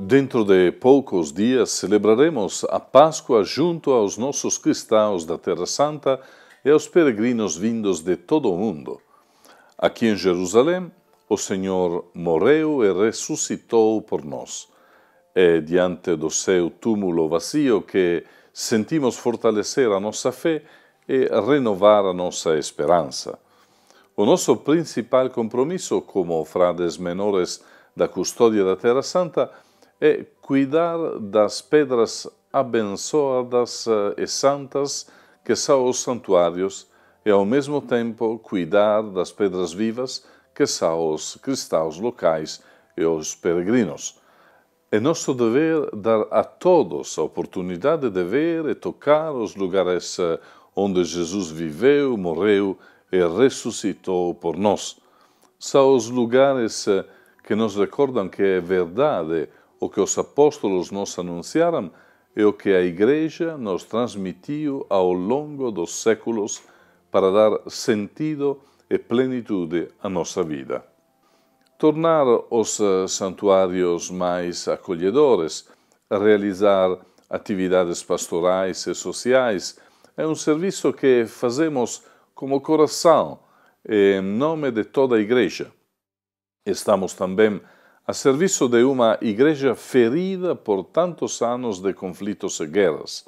Dentro de poucos dias celebraremos a Páscoa junto aos nossos cristãos da Terra Santa e aos peregrinos vindos de todo o mundo. Aqui em Jerusalém, o Senhor morreu e ressuscitou por nós. É diante do seu túmulo vazio que sentimos fortalecer a nossa fé e renovar a nossa esperança. O nosso principal compromisso como frades menores da custódia da Terra Santa é cuidar das pedras abençoadas e santas que são os santuários e, ao mesmo tempo, cuidar das pedras vivas que são os cristãos locais e os peregrinos. É nosso dever dar a todos a oportunidade de ver e tocar os lugares onde Jesus viveu, morreu e ressuscitou por nós. São os lugares que nos recordam que é verdade o que os apóstolos nos anunciaram e o que a Igreja nos transmitiu ao longo dos séculos para dar sentido e plenitude à nossa vida. Tornar os santuários mais acolhedores, realizar atividades pastorais e sociais é um serviço que fazemos como coração em nome de toda a Igreja. Estamos também a serviço de uma igreja ferida por tantos anos de conflitos e guerras,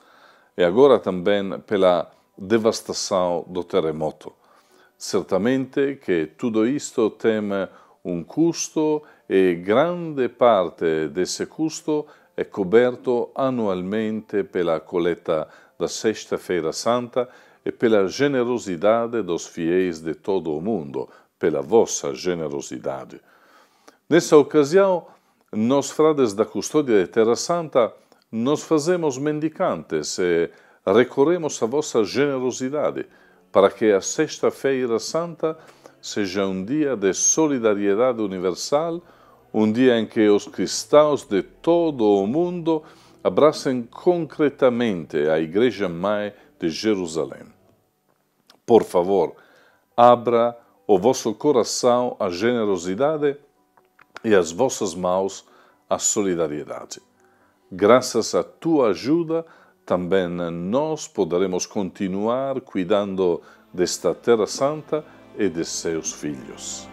e agora também pela devastação do terremoto. Certamente que tudo isto tem um custo e grande parte desse custo é coberto anualmente pela coleta da Sexta-feira Santa e pela generosidade dos fiéis de todo o mundo, pela vossa generosidade. Nessa ocasião, nós, frades da Custódia de Terra Santa, nos fazemos mendicantes e recorremos à vossa generosidade para que a Sexta-feira Santa seja um dia de solidariedade universal, um dia em que os cristãos de todo o mundo abracem concretamente a Igreja Mãe de Jerusalém. Por favor, abra o vosso coração à generosidade e as vossas mãos a solidariedade. Graças à tua ajuda, também nós poderemos continuar cuidando desta Terra Santa e de seus filhos.